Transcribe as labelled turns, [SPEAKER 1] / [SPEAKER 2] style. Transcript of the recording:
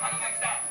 [SPEAKER 1] 秋が来た